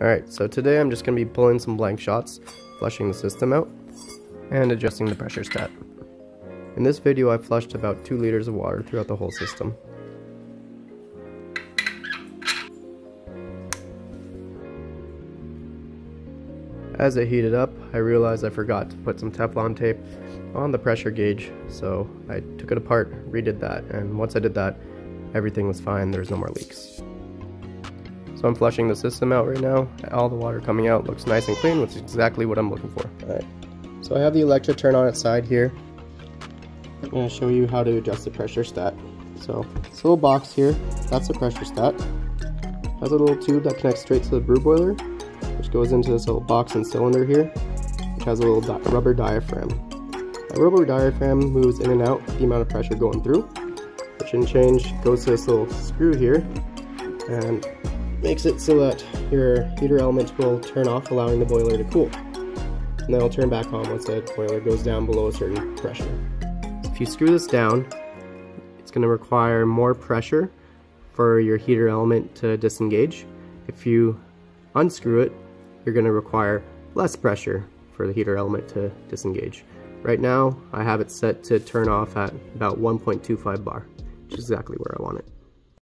Alright, so today I'm just going to be pulling some blank shots, flushing the system out, and adjusting the pressure stat. In this video I flushed about 2 liters of water throughout the whole system. As it heated up, I realized I forgot to put some Teflon tape on the pressure gauge, so I took it apart, redid that, and once I did that, everything was fine, there's no more leaks. So I'm flushing the system out right now. All the water coming out looks nice and clean, which is exactly what I'm looking for. Alright, so I have the Elektra turn on its side here. I'm going to show you how to adjust the pressure stat. So this little box here, that's the pressure stat. It has a little tube that connects straight to the brew boiler which goes into this little box and cylinder here, which has a little di rubber diaphragm. That rubber diaphragm moves in and out the amount of pressure going through, which in change goes to this little screw here and makes it so that your heater element will turn off, allowing the boiler to cool. And then it'll turn back on once the boiler goes down below a certain pressure. If you screw this down, it's going to require more pressure for your heater element to disengage. If you unscrew it, you're going to require less pressure for the heater element to disengage. Right now, I have it set to turn off at about 1.25 bar, which is exactly where I want it.